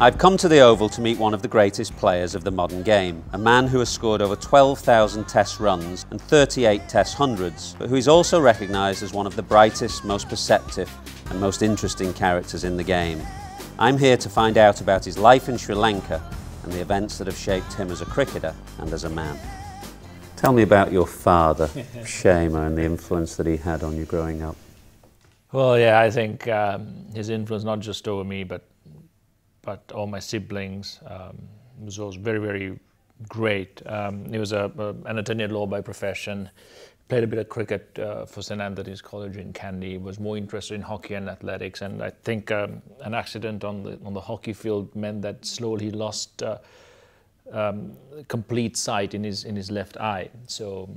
I've come to the Oval to meet one of the greatest players of the modern game, a man who has scored over 12,000 Test runs and 38 Test hundreds, but who is also recognised as one of the brightest, most perceptive and most interesting characters in the game. I'm here to find out about his life in Sri Lanka and the events that have shaped him as a cricketer and as a man. Tell me about your father, Shema, and the influence that he had on you growing up. Well, yeah, I think um, his influence not just over me, but but all my siblings um, was always very, very great. Um, he was a, a, an attorney at law by profession. Played a bit of cricket uh, for St Anthony's College in Kandy. Was more interested in hockey and athletics, and I think um, an accident on the on the hockey field meant that slowly he lost uh, um, complete sight in his in his left eye. So,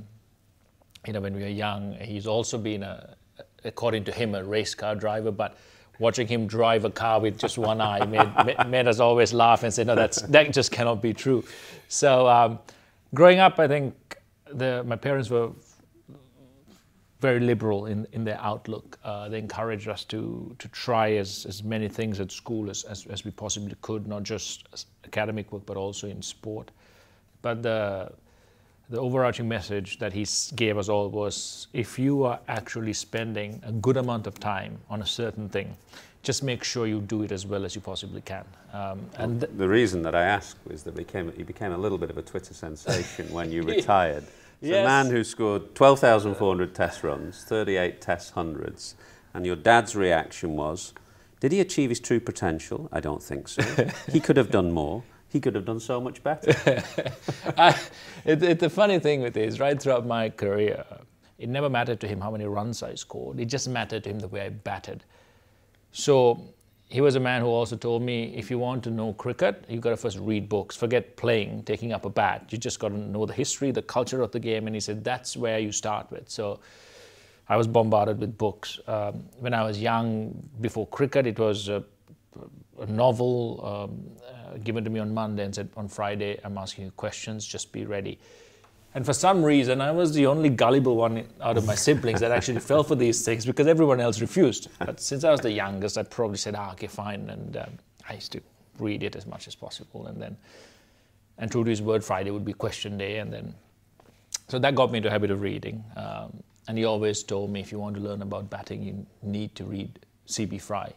you know, when we were young, he's also been a, according to him, a race car driver, but watching him drive a car with just one eye made, made us always laugh and say, no, that's, that just cannot be true. So um, growing up, I think the, my parents were very liberal in, in their outlook. Uh, they encouraged us to, to try as, as many things at school as, as, as we possibly could, not just academic work, but also in sport. But the, the overarching message that he gave us all was if you are actually spending a good amount of time on a certain thing, just make sure you do it as well as you possibly can. Um, and well, the reason that I asked was that became, you became a little bit of a Twitter sensation when you retired. It's yes. a man who scored 12,400 test runs, 38 test hundreds, and your dad's reaction was, did he achieve his true potential? I don't think so. he could have done more he could have done so much better. I, it, the funny thing with this, right throughout my career, it never mattered to him how many runs I scored. It just mattered to him the way I batted. So he was a man who also told me, if you want to know cricket, you've got to first read books. Forget playing, taking up a bat. You just got to know the history, the culture of the game. And he said, that's where you start with. So I was bombarded with books. Um, when I was young, before cricket, it was a, a novel, um, given to me on Monday and said, on Friday, I'm asking you questions, just be ready. And for some reason, I was the only gullible one out of my siblings that actually fell for these things because everyone else refused. But since I was the youngest, I probably said, ah, okay, fine. And um, I used to read it as much as possible. And then, and true to his word, Friday would be question day. And then, so that got me into a habit of reading. Um, and he always told me, if you want to learn about batting, you need to read C.B. Fry.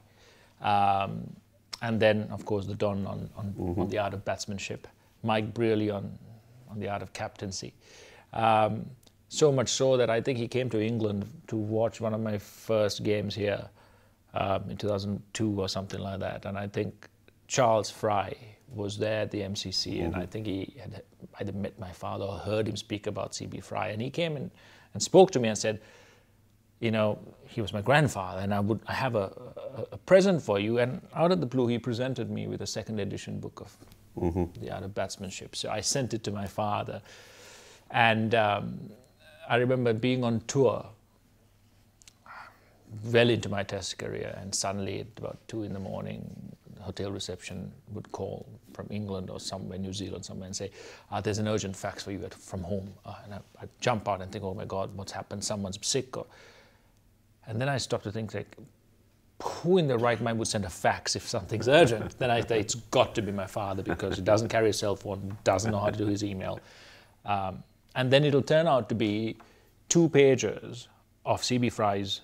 Um, and then, of course, the Don on, on, mm-hmm. on the art of batsmanship, Mike Brearley on, on the art of captaincy. Um, so much so that I think he came to England to watch one of my first games here um, in 2002 or something like that. And I think Charles Fry was there at the MCC, mm-hmm. and I think he had either met my father or heard him speak about CB Fry. And he came and, and spoke to me and said, you know, he was my grandfather, and I would I have a, a, a, present for you. And out of the blue, he presented me with a second edition book of mm-hmm. The Art of Batsmanship. So I sent it to my father, and um, I remember being on tour, well into my test career, and suddenly at about two in the morning, hotel reception would call from England or somewhere, New Zealand, somewhere, and say, uh, "There's an urgent fax for you at, from home." Uh, and I, would jump out and think, "Oh my God, what's happened? Someone's sick." Or, and then I stopped to think like, who in their right mind would send a fax if something's urgent? then I say it's got to be my father because he doesn't carry a cell phone, doesn't know how to do his email. Um, and then it'll turn out to be two pages of CB Fry's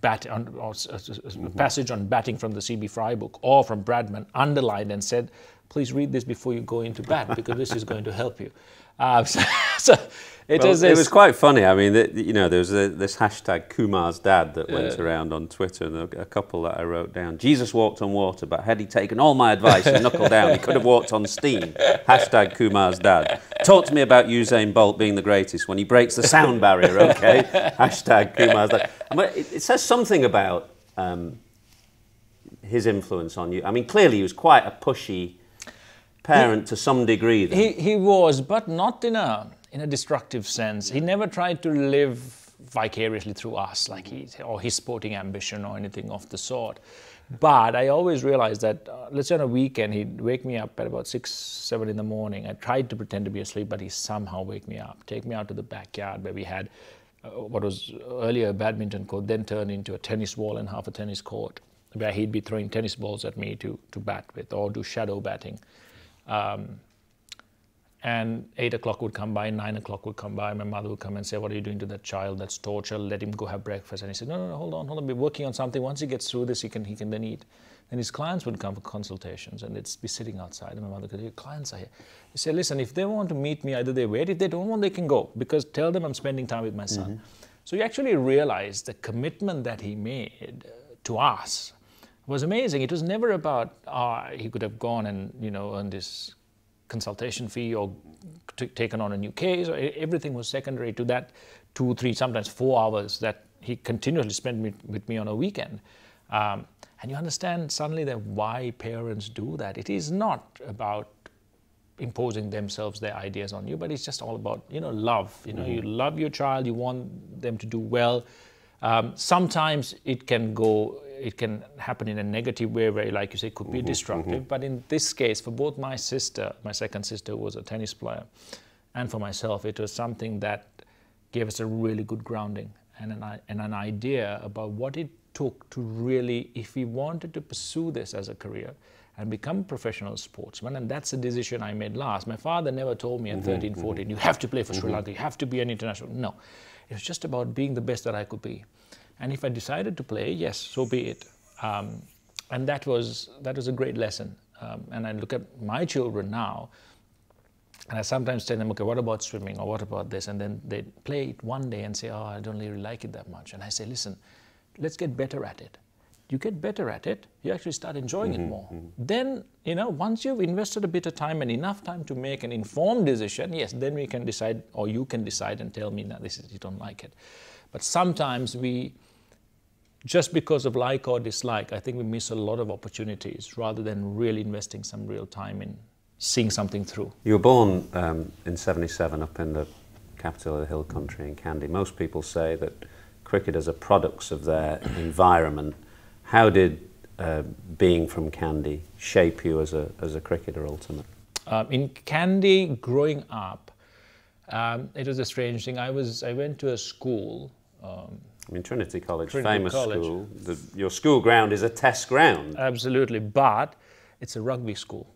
bat, on, or, mm-hmm. passage on batting from the CB Fry book or from Bradman underlined and said, please read this before you go into bat because this is going to help you. Uh, so, so it, well, it was quite funny. I mean, the, you know, there was a, this hashtag Kumar's dad that went uh, around on Twitter, and a, a, couple that I wrote down. Jesus walked on water, but had he taken all my advice and knuckled down, he could have walked on steam. Hashtag Kumar's dad. Talk to me about Usain Bolt being the greatest when he breaks the sound barrier. Okay. Hashtag Kumar's dad. It, it says something about um, his influence on you. I mean, clearly he was quite a pushy parent he, to some degree. Then. He he was, but not in a in a destructive sense. He never tried to live vicariously through us, like he, or his sporting ambition or anything of the sort. But I always realized that, uh, let's say on a weekend, he'd wake me up at about six, seven in the morning. I tried to pretend to be asleep, but he somehow wake me up, take me out to the backyard where we had uh, what was earlier a badminton court, then turned into a tennis wall and half a tennis court. where he'd be throwing tennis balls at me to, to bat with or do shadow batting. Um, and eight o'clock would come by, nine o'clock would come by. My mother would come and say, "What are you doing to that child? That's torture. Let him go have breakfast." And he said, "No, no, no hold on, hold on. We're working on something. Once he gets through this, he can he can then eat." And his clients would come for consultations, and they'd be sitting outside. And my mother could, "Your clients are here." He said, "Listen, if they want to meet me, either they wait. If they don't want, they can go. Because tell them I'm spending time with my son." Mm-hmm. So you actually realize the commitment that he made to us was amazing. It was never about uh, he could have gone and you know earned this consultation fee or t- taken on a new case. Or everything was secondary to that two, three, sometimes four hours that he continuously spent with, with me on a weekend. Um, and you understand suddenly that why parents do that. It is not about imposing themselves their ideas on you, but it's just all about you know love. You know, mm-hmm. you love your child, you want them to do well. Um, sometimes it can go it can happen in a negative way where, like you say, it could be mm-hmm, destructive. Mm-hmm. But in this case, for both my sister, my second sister who was a tennis player, and for myself, it was something that gave us a really good grounding and an, and an idea about what it took to really, if we wanted to pursue this as a career and become professional sportsman, and that's a decision I made last. My father never told me at mm-hmm, 13, 14, mm-hmm. you have to play for Sri mm-hmm. Lanka, you have to be an international. No, it was just about being the best that I could be. And if I decided to play, yes, so be it. Um, and that was that was a great lesson. Um, and I look at my children now, and I sometimes tell them, okay, what about swimming or what about this? And then they play it one day and say, oh, I don't really like it that much. And I say, listen, let's get better at it. You get better at it, you actually start enjoying mm-hmm, it more. Mm-hmm. Then, you know, once you've invested a bit of time and enough time to make an informed decision, yes, then we can decide, or you can decide and tell me, that this is, you don't like it. But sometimes we, just because of like or dislike, I think we miss a lot of opportunities rather than really investing some real time in seeing something through. You were born um, in 77 up in the capital of the hill country in Kandy. Most people say that cricketers are products of their environment. How did uh, being from Kandy shape you as a, as a cricketer ultimately? Um, in Kandy, growing up, um, it was a strange thing. I was I went to a school um, I mean, Trinity College, Trinity famous College. school. The, your school ground is a test ground. Absolutely, but it's a rugby school.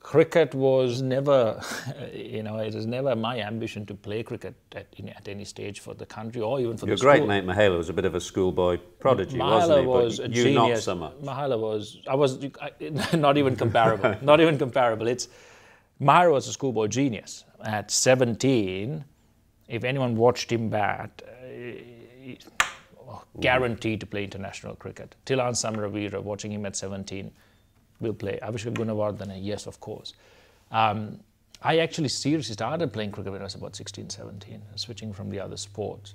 Cricket was never, you know, it was never my ambition to play cricket at, at any stage for the country or even for your the school. Your great mate Mahela was a bit of a schoolboy prodigy, Mahela wasn't he? was but a you genius. not so much. Mahela was, I was not even comparable. not even comparable. It's Mahela was a schoolboy genius. At 17, if anyone watched him bat, guaranteed to play international cricket. Thilan Samaraweera, watching him at 17, will play. Avishka Gunawardene, yes, of course. Um, I actually seriously started playing cricket when I was about 16, 17, switching from the other sports.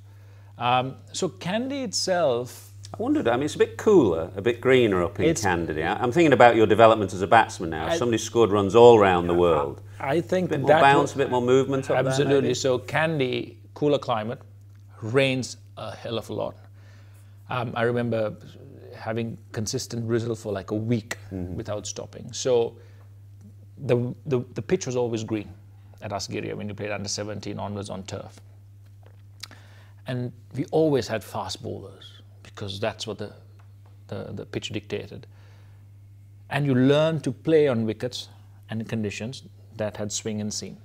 Um, so Kandy itself. I wondered, I mean, it's a bit cooler, a bit greener up in Kandy. I'm thinking about your development as a batsman now. I, Somebody scored runs all around the world. I, I think a bit more bounce, a bit more movement. absolutely. There, so Kandy, cooler climate, rains a hell of a lot. Um, I remember having consistent drizzle for like a week mm-hmm. without stopping. So the, the, the pitch was always green at Asgiriya when you played under 17 onwards on turf. And we always had fast bowlers because that's what the, the, the pitch dictated. And you learn to play on wickets and conditions that had swing and seam.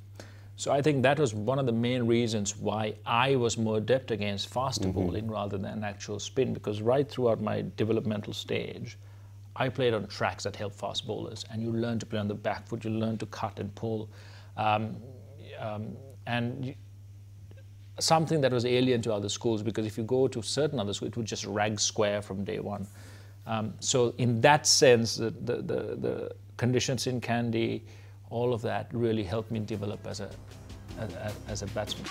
So I think that was one of the main reasons why I was more adept against faster mm-hmm. bowling rather than actual spin, because right throughout my developmental stage, I played on tracks that help fast bowlers, and you learn to play on the back foot, you learn to cut and pull, um, um, and you, something that was alien to other schools, because if you go to certain other schools, it would just rag square from day one. Um, so in that sense, the, the, the, the conditions in Kandy, all of that really helped me develop as a, as, as a batsman.